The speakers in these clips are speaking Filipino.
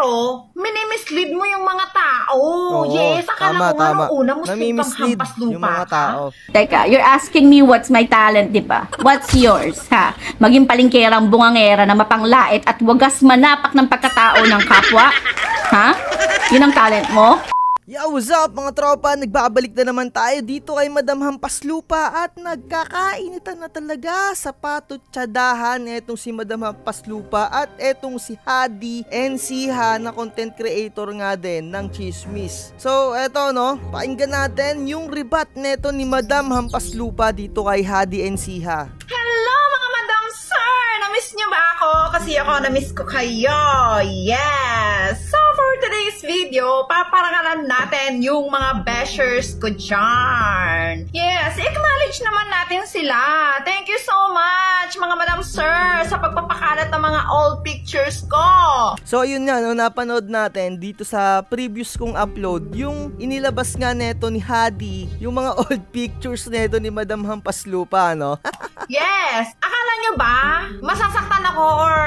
Pero, minimislead mo yung mga tao. Oo, yes, akala tama, ko nga tama. nung una Muslim kang hampas lupa yung mga tao. Teka, you're asking me what's my talent, di ba? What's yours, ha? Maging palingkerang bungangera na mapanglait at wagas manapak ng pagkatao ng kapwa? Ha? Yun ang talent mo? Yo, what's up mga tropa? Nagbabalik na naman tayo dito kay Madam Hampas Lupa at nagkakainitan na talaga sa patutsadahan etong si Madam Hampas Lupa at etong si Hadi and si Ha na content creator nga din ng Chismis. So, eto no, pakinggan natin yung rebat neto ni Madam Hampas Lupa dito kay Hadi and si Ha. Hello mga madam sir! Namiss niyo ba ako? Kasi ako namiss ko kayo. Yes! So for today's video, paparangalan natin yung mga bashers ko dyan. Yes, acknowledge naman natin sila. Thank you so much mga madam sir sa pagpapakalat ng mga old pictures ko. So yun nga, no, napanood natin dito sa previous kong upload, yung inilabas nga neto ni Hadi, yung mga old pictures neto ni Madam Hampas Lupa, no? Yes! Akala nyo ba, masasaktan ako or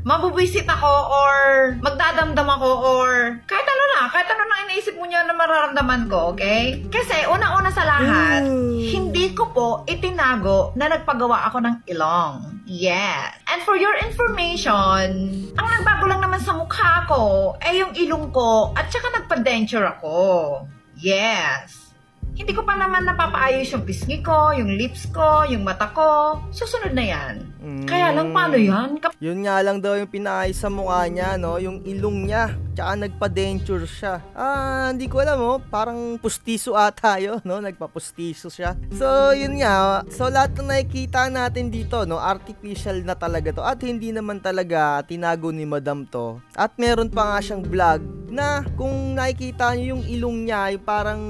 mabubwisit ako or magdadamdam ako or kahit ano na, kahit ano na iniisip mo niya na mararamdaman ko, okay? Kasi una-una sa lahat, Mm. hindi ko po itinago na nagpagawa ako ng ilong. Yes. And for your information, ang nagbago lang naman sa mukha ko ay yung ilong ko at saka nagpa-denture ako. Yes. Hindi ko pa naman napapaayos yung pisngi ko, yung lips ko, yung mata ko. Susunod na yan. Mm. Kaya lang, paano yan? Kap- Yun nga lang daw yung pinaayos sa mukha niya, no? Yung ilong niya. Tsaka nagpa-denture siya. Ah, hindi ko alam, oh. Parang pustiso ata yun, no? Nagpa-pustiso siya. So, yun nga. So, lahat ng nakikita natin dito, no? Artificial na talaga to. At hindi naman talaga tinago ni Madam to. At meron pa nga siyang vlog na kung nakikita niyo yung ilong niya, yung parang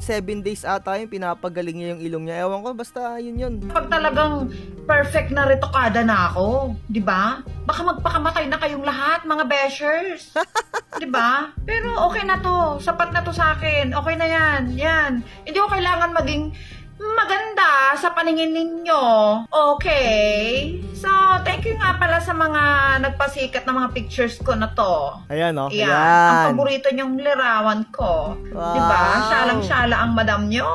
7 days ata yung pinapagaling niya yung ilong niya. Ewan ko, basta yun yun. Pag talagang perfect na retokada na ako, di ba? Baka magpakamatay na kayong lahat, mga bashers. di ba? Pero okay na to. Sapat na to sa akin. Okay na yan. Yan. Hindi ko kailangan maging maganda sa paningin ninyo. Okay. So, thank you nga pala sa mga nagpasikat na mga pictures ko na to. Ayan, oh. Yan. Ayan. Ang paborito niyong lirawan ko. Wow. 'Di ba? Syalang-syala ang madam nyo.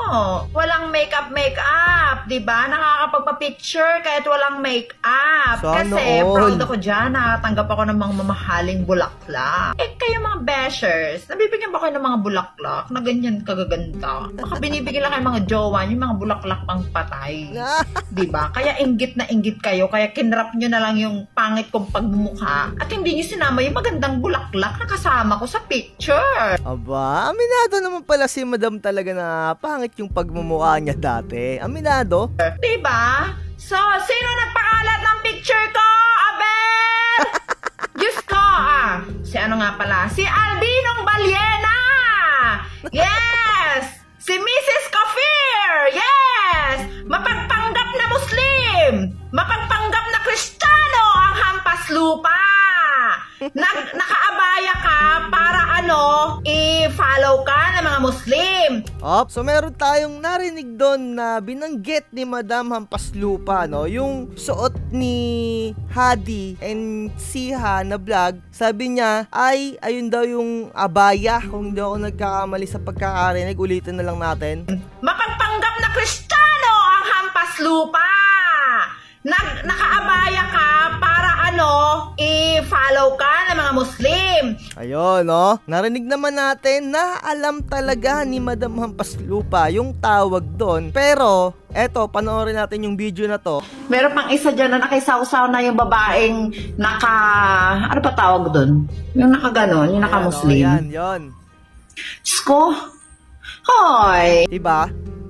Walang makeup makeup, 'di ba? Nakakapagpa-picture kahit walang makeup. Sana Kasi all. proud ako diyan, nakatanggap ako ng mga mamahaling bulaklak. Eh kayo mga bashers, nabibigyan ba kayo ng mga bulaklak na ganyan kagaganda? Baka binibigyan lang kayo ng mga jowa, yung mga bulaklak pang patay. 'Di ba? Kaya inggit na inggit kayo, kaya kinrap nyo na lang yung pangit kong pagmumukha at hindi nyo sinama yung magandang bulaklak na kasama ko sa picture. Aba, aminado naman pala si Madam talaga na pangit yung pagmumukha niya dati. Aminado? Diba? So, sino nagpakalat ng picture ko? Abel! Diyos ko, ah. Si ano nga pala? Si Albinong Balyena! Yes! Si Mrs. Yes! Mapagpanggap na Muslim! Mapagpanggap na Kristiyano ang hampas lupa! Nag, nakaabaya ka ano, i-follow ka ng mga Muslim. Op, so meron tayong narinig doon na binanggit ni Madam Hampas Lupa, no? Yung suot ni Hadi and Siha na vlog, sabi niya ay ayun daw yung abaya. Kung hindi ako nagkakamali sa pagkakarinig, ulitin na lang natin. Mapagpanggap na Kristiyano ang hampas lupa. Nag, nakaabaya ka para ano, i-follow ka ng mga Muslim. Ayun, no? Narinig naman natin na alam talaga ni Madam Hampas Lupa yung tawag doon. Pero, eto, panoorin natin yung video na to. Meron pang isa dyan na nakisawsaw na yung babaeng naka, ano pa tawag doon? Yung nakaganon, yung Ayan, naka-Muslim. oh, Yan, yon. Diyos ko, hoy, Diba?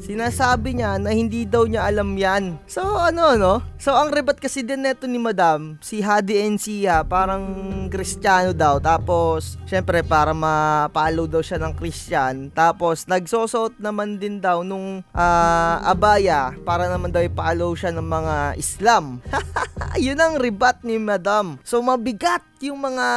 Sinasabi niya na hindi daw niya alam yan. So ano no? So ang rebat kasi din neto ni Madam, si Hadi and Sia, parang Kristiyano daw. Tapos, syempre para ma-follow daw siya ng Christian. Tapos nagsosot naman din daw nung ah, abaya para naman daw i-follow siya ng mga Islam. Yun ang rebat ni Madam. So mabigat yung mga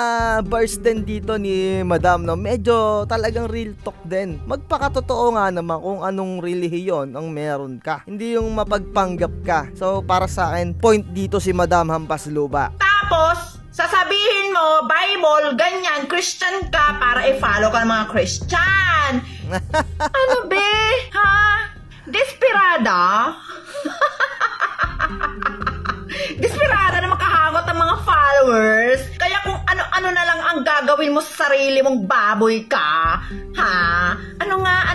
bars din dito ni Madam no. Medyo talagang real talk din. Magpakatotoo nga naman kung anong relihiyon ang meron ka. Hindi yung mapagpanggap ka. So para sa akin, point dito si Madam Hampas Luba. Tapos, Sasabihin mo, Bible, ganyan, Christian ka para i-follow ka ng mga Christian. ano be? Ha? Desperada? Desperada na makahangot ang mga followers. Kaya kung ano-ano na lang ang gagawin mo sa sarili mong baboy ka, ha?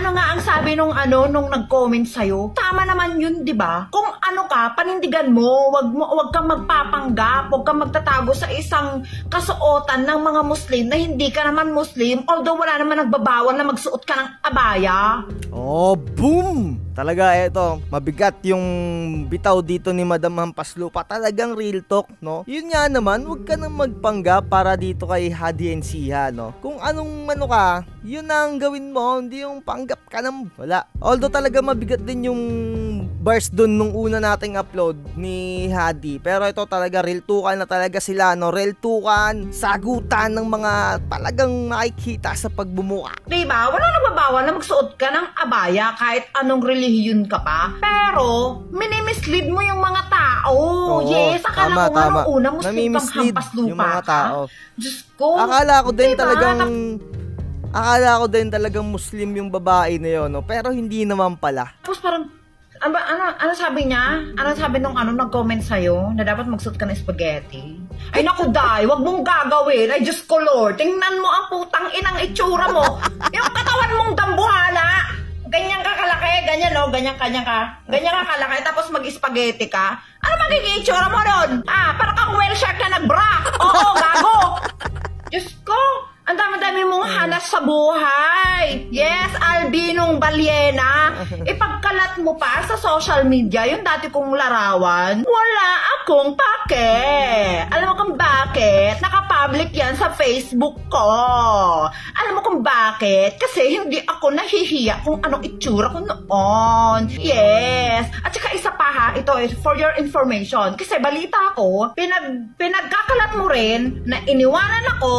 Ano nga, ang sabi nung ano, nung nag-comment sa'yo? Tama naman yun, di ba? Kung ano ka, panindigan mo, wag mo, wag kang magpapanggap, wag kang magtatago sa isang kasuotan ng mga Muslim na hindi ka naman Muslim, although wala naman nagbabawal na magsuot ka ng abaya. Oh, boom! Talaga, eto, mabigat yung bitaw dito ni Madam Hampas Lupa. Talagang real talk, no? Yun nga naman, huwag ka nang magpanggap para dito kay Hadi and Siha, no? Kung anong ano ka, yun ang gawin mo, hindi yung panggap ka ng wala. Although talaga mabigat din yung bars dun nung una nating upload ni Hadi. Pero ito talaga real tukan na talaga sila, no? Real tukan, sagutan ng mga talagang makikita sa pagbumuka. Diba? Wala nagbabawal na magsuot ka ng abaya kahit anong relihiyon ka pa. Pero, minimislead mo yung mga tao. Oo, yes, akala tama, ko nga tama. nung una, Muslim Nami-mislead hampas lupa yung mga tao. Diyos ko. Akala ko din Diba? talagang Akala ko din talagang Muslim yung babae na yun, no? Pero hindi naman pala. Tapos parang, ano, ano, ano sabi niya? Ano sabi nung ano, nag-comment sa'yo na dapat magsuot ka ng spaghetti? Ay naku, Day, wag mong gagawin. Ay, Diyos ko, Lord. Tingnan mo ang putang inang itsura mo. yung katawan mong dambuhala. Ganyan ka kalaki, ganyan no, ganyan ganyan ka. Ganyan ka kalaki, tapos mag-spaghetti ka. Ano magiging itsura mo nun? Ah, parang kang whale shark na nag-bra. Oo, gago. Diyos ko, ang dami-dami mong hanas sa buhay. Yes, albinong balyena. Ipagkalat mo pa sa social media yung dati kong larawan. Wala akong pake. Alam mo kung bakit? Nakapublic yan sa Facebook ko. Alam mo kung bakit? Kasi hindi ako nahihiya kung anong itsura ko noon. Yes. At saka isa pa ha, ito is for your information. Kasi balita ko, pinag, pinagkakalat mo rin na iniwanan ako,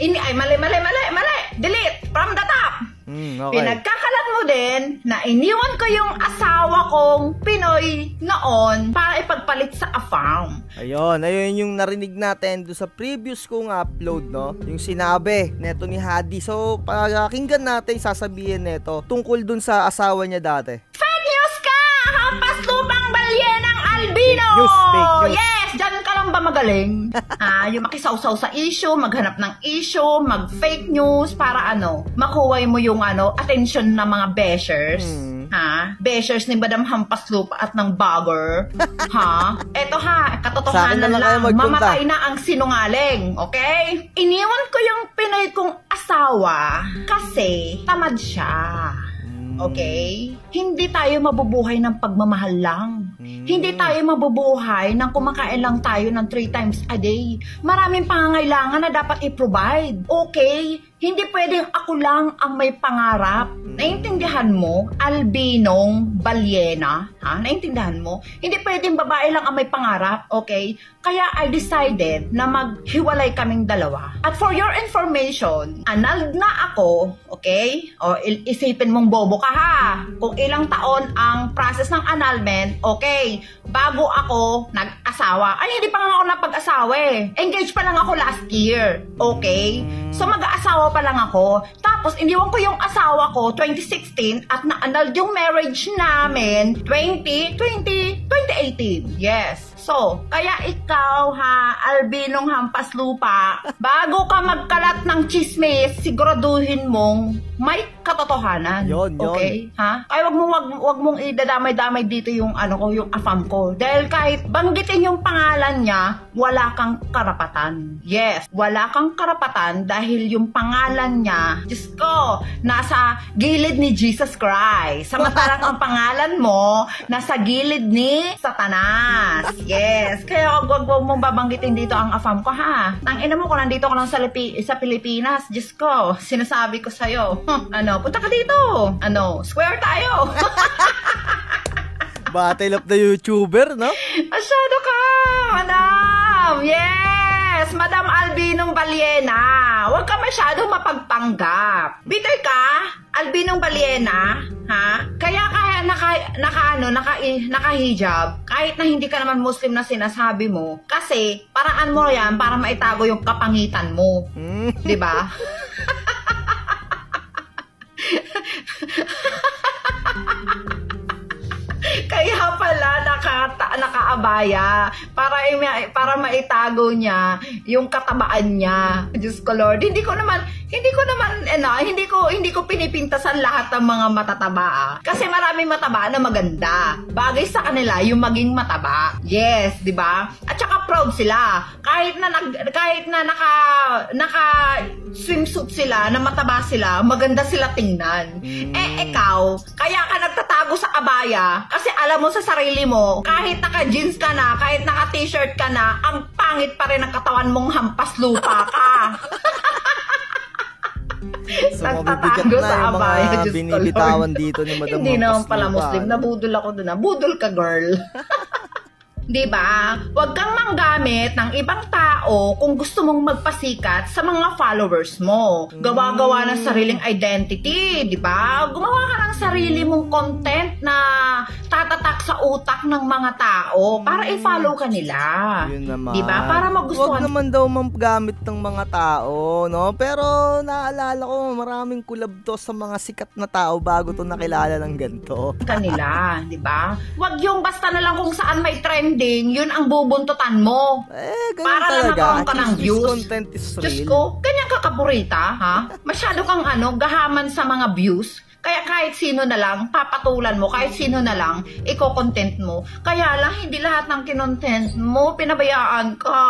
ini, ay mali, mali, mali, mali, delete from the top. Hmm, okay. Pinagkakalat mo din na iniwan ko yung asawa kong Pinoy noon para ipagpalit sa AFAM. Ayun, ayun yung narinig natin do sa previous kong upload, no? Yung sinabi neto ni Hadi. So, pakinggan natin sasabihin neto tungkol dun sa asawa niya dati. Fake news ka! Hampas lupang balyenang albino! Fake news, fake news. Yes! Ba magaling? ah, yung makisawsaw sa issue, maghanap ng issue, mag-fake news para ano, makuha mo yung ano, attention ng mga bashers. Hmm. Ha? Bashers ni Madam Hampas Lupa at ng Bagger. ha? Eto ha, katotohanan na lang lang, mamatay na ang sinungaling. Okay? Iniwan ko yung Pinoy kong asawa kasi tamad siya. Hmm. Okay? Hindi tayo mabubuhay ng pagmamahal lang. Hmm. Hindi tayo mabubuhay ng kumakain lang tayo ng three times a day. Maraming pangangailangan na dapat i-provide. Okay? Hindi pwedeng ako lang ang may pangarap. Naintindihan mo? Albinong balyena. Ha? Naintindihan mo? Hindi pwedeng babae lang ang may pangarap. Okay? Kaya I decided na maghiwalay kaming dalawa. At for your information, annulled na ako. Okay? O isipin mong bobo ka ha. Kung ilang taon ang process ng annulment, okay. Bago ako nag-asawa. Ay, hindi pa nga ako napag-asawa eh. Engaged pa lang ako last year. Okay? So mag-aasawa pa lang ako. Tapos iniwan ko yung asawa ko 2016 at na-annulled yung marriage namin 2020, 2018. Yes. So, kaya ikaw ha, albinong hampas lupa, bago ka magkalat ng chismis, siguraduhin mong may katotohanan. Yon, yon. Okay? Ha? Kaya wag mong wag, wag mong idadamay-damay dito yung ano ko, yung afam ko. Dahil kahit banggitin yung pangalan niya, wala kang karapatan. Yes, wala kang karapatan dahil yung pangalan niya, Diyos ko, nasa gilid ni Jesus Christ. Samantalang ang pangalan mo, nasa gilid ni Satanas. Yes, kaya wag, wag, mong babanggitin dito ang afam ko ha. Ang ina mo kung nandito ka lang sa, Lipi, sa Pilipinas, Diyos ko, sinasabi ko sa'yo, huh, ano, punta ka dito. Ano, square tayo. Battle of the YouTuber, no? Masyado ka, madam. Yes, Madam Albinong Balyena. Huwag ka masyadong mapagpanggap. Bitter ka, Albinong Balyena, ha? Kaya ka naka, naka ano, naka, naka-hijab, kahit na hindi ka naman Muslim na sinasabi mo, kasi paraan mo yan para maitago yung kapangitan mo. Hmm. 'Di ba? Kaya pala naka nakaabaya para para maitago niya yung katabaan niya. Diyos ko Lord, hindi ko naman hindi ko naman ano, hindi ko hindi ko pinipintasan lahat ng mga matataba. ah. Kasi maraming mataba na maganda. Bagay sa kanila yung maging mataba. Yes, 'di ba? At saka proud sila. Kahit na nag, kahit na naka naka swimsuit sila, na mataba sila, maganda sila tingnan. Eh ikaw, kaya ka nagtatago sa abaya kasi alam mo sa sarili mo, kahit naka-jeans ka na, kahit naka-t-shirt ka na, ang pangit pa rin ang katawan mong hampas lupa ka. So, Nagtatago na sa abaya, mga binibitawan Lord. dito ni Madam Hindi naman pala Muslim. Nabudol ako doon. Nabudol ka, girl. Di ba? Huwag kang manggamit ng ibang tao kung gusto mong magpasikat sa mga followers mo. Gawa-gawa ng sariling identity, di ba? Gumawa ka ng sarili mong content na tatatak sa utak ng mga tao para i-follow ka nila. Yun naman. Di ba? Para Huwag magustuhan naman daw mamgamit ng mga tao, no? Pero naalala ko, maraming kulab to sa mga sikat na tao bago to nakilala ng ganito. kanila, di ba? Huwag yung basta na lang kung saan may trending, yun ang bubuntutan mo. Eh, ganun Para lang talaga. nakaroon ka At ng views. content is Diyos real. ko, ganyan ka kaburita, ha? Masyado kang ano, gahaman sa mga views. Kaya kahit sino na lang, papatulan mo, kahit sino na lang, iko-content mo. Kaya lang, hindi lahat ng kinontent mo, pinabayaan ka.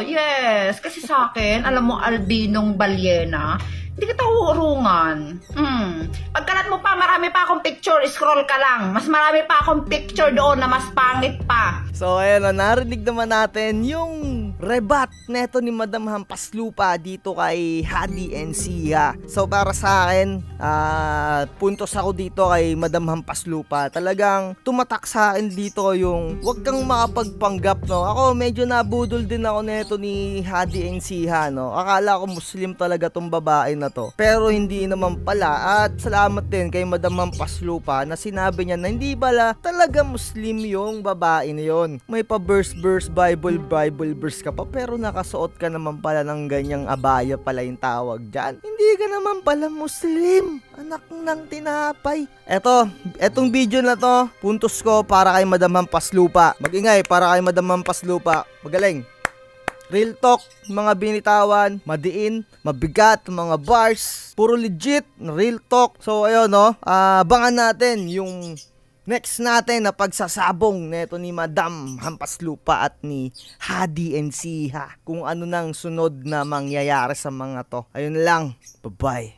Yes, kasi sa akin, alam mo, albinong balyena, hindi kita uurungan. Hmm. Pagkalat mo pa, marami pa akong picture, scroll ka lang. Mas marami pa akong picture doon na mas pangit pa. So, ayun na, narinig naman natin yung rebat neto ni Madam Hampas Lupa dito kay Hadi and Sia. So, para sa akin, ah, puntos ako dito kay Madam Hampas Lupa. Talagang tumatak sa akin dito yung wag kang makapagpanggap, no? Ako, medyo nabudol din ako neto ni Hadi and Sia, no? Akala ko Muslim talaga tong babae na to. Pero hindi naman pala. At salamat din kay Madam Hampas Lupa na sinabi niya na hindi pala talaga Muslim yung babae na yun. May pa verse verse Bible Bible verse ka pa pero nakasuot ka naman pala ng ganyang abaya pala yung tawag dyan. Hindi ka naman pala Muslim. Anak ng tinapay. Eto, etong video na to, puntos ko para kay Madam Hampas Lupa. Magingay para kay Madam Hampas Lupa. Magaling. Real talk, mga binitawan, madiin, mabigat, mga bars, puro legit, real talk. So ayun no, ah, abangan natin yung next natin na pagsasabong neto ni Madam Hampas Lupa at ni Hadi and Siha. Kung ano nang sunod na mangyayari sa mga to. Ayun lang, bye-bye.